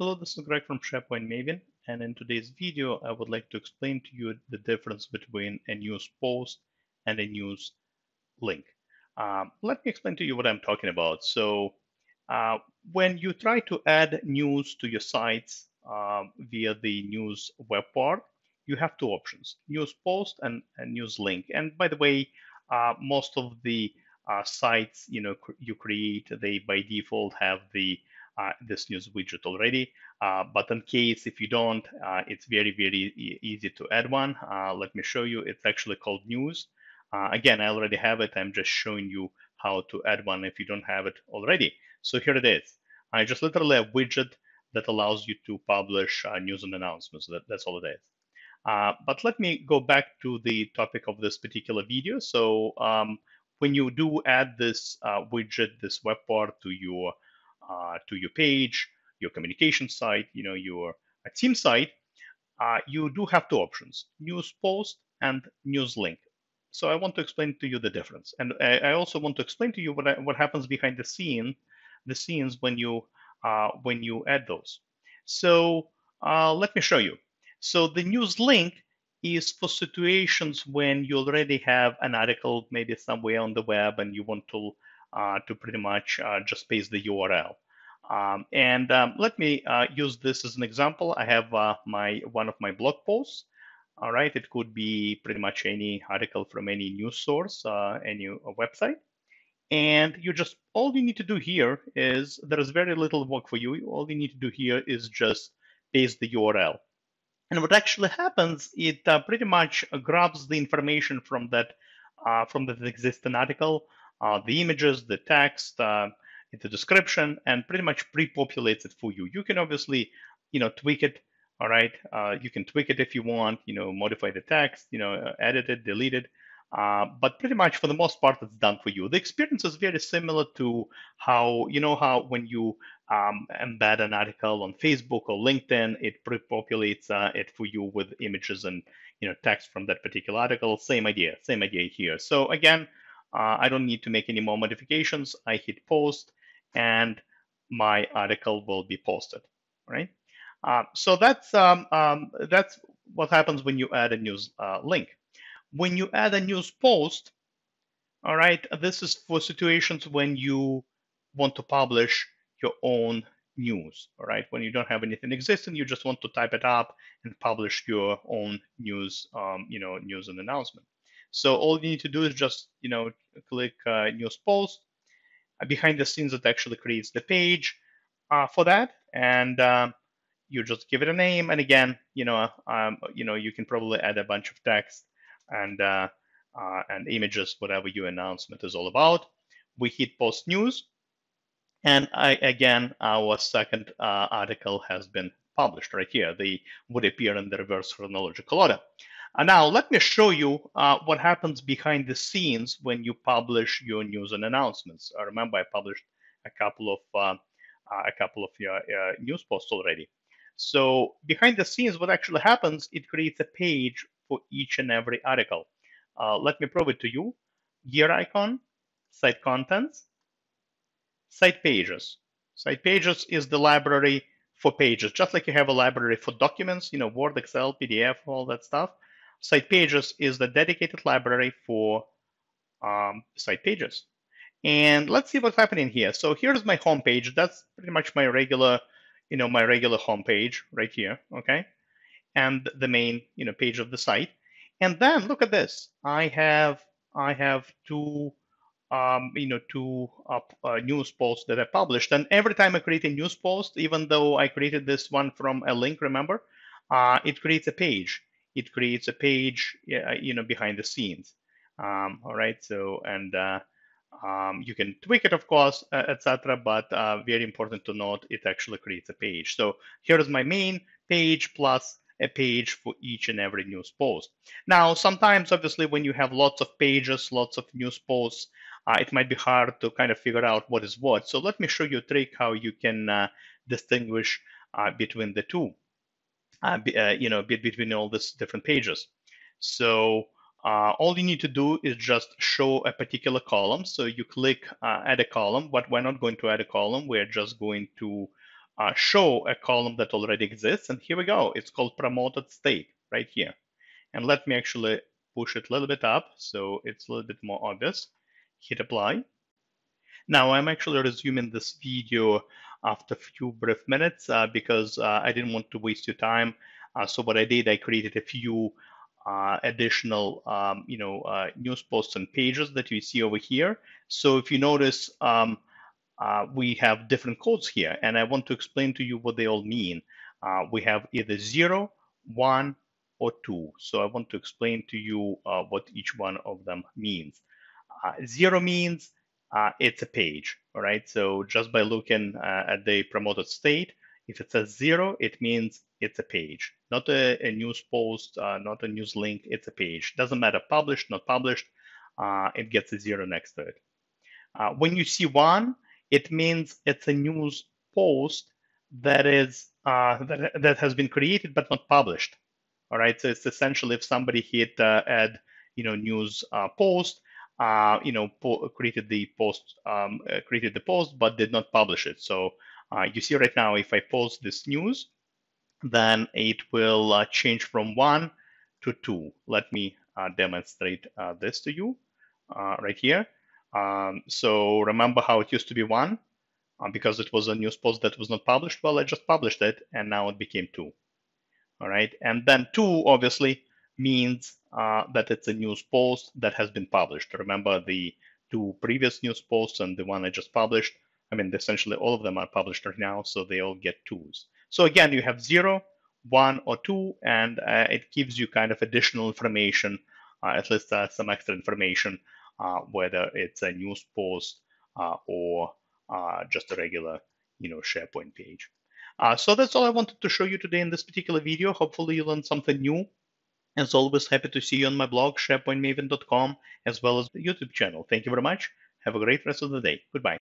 Hello, this is Greg from SharePoint Maven, and in today's video, I would like to explain to you the difference between a news post and a news link. Um, let me explain to you what I'm talking about. So uh, when you try to add news to your sites uh, via the news web part, you have two options, news post and, and news link. And by the way, uh, most of the uh, sites you know you create, they by default have the this news widget already. Uh, but in case if you don't, uh, it's very, very e easy to add one. Uh, let me show you. It's actually called news. Uh, again, I already have it. I'm just showing you how to add one if you don't have it already. So here it is. I just literally a widget that allows you to publish uh, news and announcements. That, that's all it is. but let me go back to the topic of this particular video. So um, when you do add this widget, this web part to your uh, to your page, your communication site, you know, your team site, uh, you do have two options, news post and news link. So I want to explain to you the difference. And I also want to explain to you what, I, what happens behind the scene, the scenes when you, uh, when you add those. So uh, let me show you. So the news link is for situations when you already have an article maybe somewhere on the web and you want to uh, to pretty much uh, just paste the URL. Um, and um, let me uh, use this as an example. I have my one of my blog posts. All right, it could be pretty much any article from any news source, any website. And you just, all you need to do here is, there is very little work for you. All you need to do here is just paste the URL. And what actually happens, it uh, pretty much grabs the information from that uh, from the existing article, uh, the images, the text, uh, the description, and pretty much pre-populates it for you. You can obviously, you know, tweak it. All right, uh, you can tweak it if you want. You know, modify the text. You know, uh, edit it, delete it. Uh, but pretty much for the most part, it's done for you. The experience is very similar to how you know how when you um, embed an article on Facebook or LinkedIn, it pre-populates uh, it for you with images and you know text from that particular article. Same idea, same idea here. So again, uh, I don't need to make any more modifications. I hit post and my article will be posted, right? Uh, so that's, um, um, that's what happens when you add a news uh, link. When you add a news post, all right, this is for situations when you want to publish your own news, all right? When you don't have anything existing, you just want to type it up and publish your own news, um, you know, news and announcement. So all you need to do is just, you know, click uh, news post. Uh, behind the scenes, it actually creates the page uh, for that, and um, you just give it a name. And again, you know, um, you know, you can probably add a bunch of text and uh, uh, and images, whatever your announcement is all about. We hit post news, and I, again, our second uh, article has been published right here. They would appear in the reverse chronological order. And now let me show you uh, what happens behind the scenes when you publish your news and announcements. I remember I published a couple of uh, uh, a couple of uh, news posts already. So behind the scenes, what actually happens, it creates a page for each and every article. Uh, let me prove it to you. Gear icon, site contents, site pages. Site pages is the library for pages, just like you have a library for documents, you know, Word, Excel, PDF, all that stuff. Site pages is the dedicated library for um, site pages. And let's see what's happening here. So here's my home page. That's pretty much my regular, you know, my regular home page right here, okay? And the main, you know, page of the site. And then look at this. I have I have two, um, you know, two uh, news posts that I published. And every time I create a news post, even though I created this one from a link, remember, uh, it creates a page it creates a page, you know, behind the scenes. Um, all right. So, and uh, um, you can tweak it, of course, uh, etc. But uh, very important to note, it actually creates a page. So here is my main page plus a page for each and every news post. Now, sometimes, obviously, when you have lots of pages, lots of news posts, uh, it might be hard to kind of figure out what is what. So let me show you a trick how you can uh, distinguish uh, between the two uh, uh, you know, between all these different pages. So uh, all you need to do is just show a particular column. So you click uh, add a column, but we're not going to add a column. We're just going to uh, show a column that already exists. And here we go. It's called promoted state right here. And let me actually push it a little bit up so it's a little bit more obvious. Hit apply. Now I'm actually resuming this video after a few brief minutes uh, because uh, I didn't want to waste your time. Uh, so what I did, I created a few uh, additional, um, you know, uh, news posts and pages that you see over here. So if you notice, um, we have different codes here, and I want to explain to you what they all mean. we have either zero, one, or two. So I want to explain to you what each one of them means. zero means uh, it's a page, all right? So just by looking uh, at the promoted state, if it says zero, it means it's a page, not a, a news post, uh, not a news link, it's a page. Doesn't matter published, not published, uh, it gets a zero next to it. Uh, when you see one, it means it's a news post that is uh, that, that has been created but not published. All right, so it's essentially if somebody hit add, you know, news post, uh, you know, created the post, um, uh, created the post, but did not publish it. So uh, you see right now, if I post this news, then it will uh, change from one to two. Let me uh, demonstrate uh, this to you right here. Um, so remember how it used to be one? because it was a news post that was not published. Well, I just published it, and now it became two. All right, and then two, obviously, means uh, that it's a news post that has been published. Remember the two previous news posts and the one I just published. I mean, essentially all of them are published right now, so they all get twos. So again, you have zero, one, or two, and uh, it gives you kind of additional information, uh, at least uh, some extra information, uh, whether it's a news post uh, or just a regular, you know, SharePoint page. so that's all I wanted to show you today in this particular video. Hopefully you learned something new. As always, happy to see you on my blog, sharepointmaven.com, as well as the YouTube channel. Thank you very much. Have a great rest of the day. Goodbye.